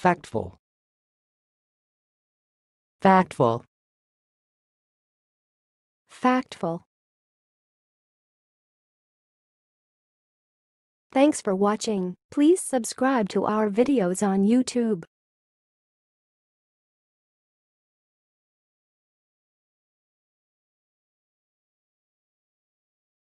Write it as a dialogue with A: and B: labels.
A: Factful. Factful.
B: Factful. Thanks for watching. Please subscribe to our videos on YouTube.